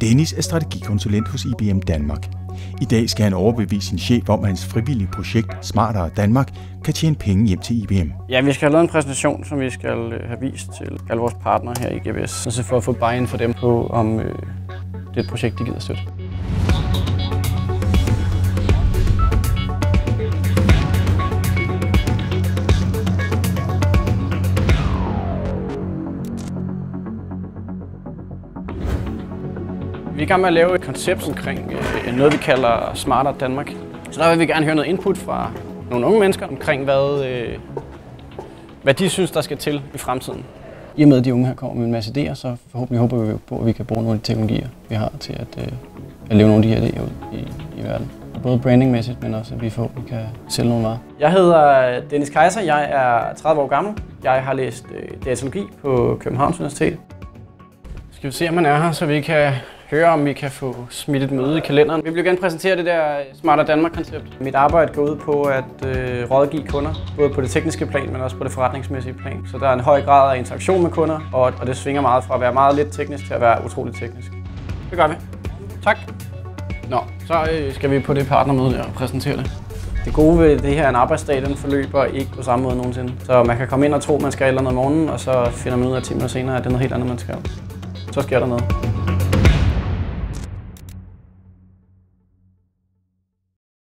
Dennis er strategikonsulent hos IBM Danmark. I dag skal han overbevise sin chef om, at hans frivillige projekt Smartere Danmark kan tjene penge hjem til IBM. Ja, vi skal have lavet en præsentation, som vi skal øh, have vist til alle vores partnere her i GBS, så for at få buy-in for dem på, om øh, det er et projekt, de gider støtte. Vi er i gang med at lave et koncept omkring øh, noget, vi kalder Smartere Danmark. Så der vil vi gerne høre noget input fra nogle unge mennesker omkring, hvad, øh, hvad de synes, der skal til i fremtiden. I og med, at de unge her kommer med en masse idéer, så forhåbentlig håber vi på, at vi kan bruge nogle af de teknologier, vi har til at, øh, at leve nogle af de her idéer ud i, i verden. Både brandingmæssigt, men også at vi forhåbentlig kan sælge nogle varer. Jeg hedder Dennis Kaiser, jeg er 30 år gammel. Jeg har læst øh, datalogi på Københavns Universitet. Skal vi se, om man er her, så vi kan høre, om vi kan få smidt et møde i kalenderen. Vi vil gerne præsentere det der Smartere Danmark-koncept. Mit arbejde går ud på at øh, rådgive kunder, både på det tekniske plan, men også på det forretningsmæssige plan. Så der er en høj grad af interaktion med kunder, og, og det svinger meget fra at være meget lidt teknisk til at være utroligt teknisk. Det gør vi. Tak. Nå, så øh, skal vi på det partnermøde der og præsentere det. Det gode ved det her er en arbejdsdag, den forløber ikke på samme måde nogensinde. Så man kan komme ind og tro, man skal eller noget om morgenen, og så finder man ud af 10 minutter senere, at det er noget helt andet, man skal. Så sker der noget.